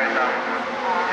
vai dar.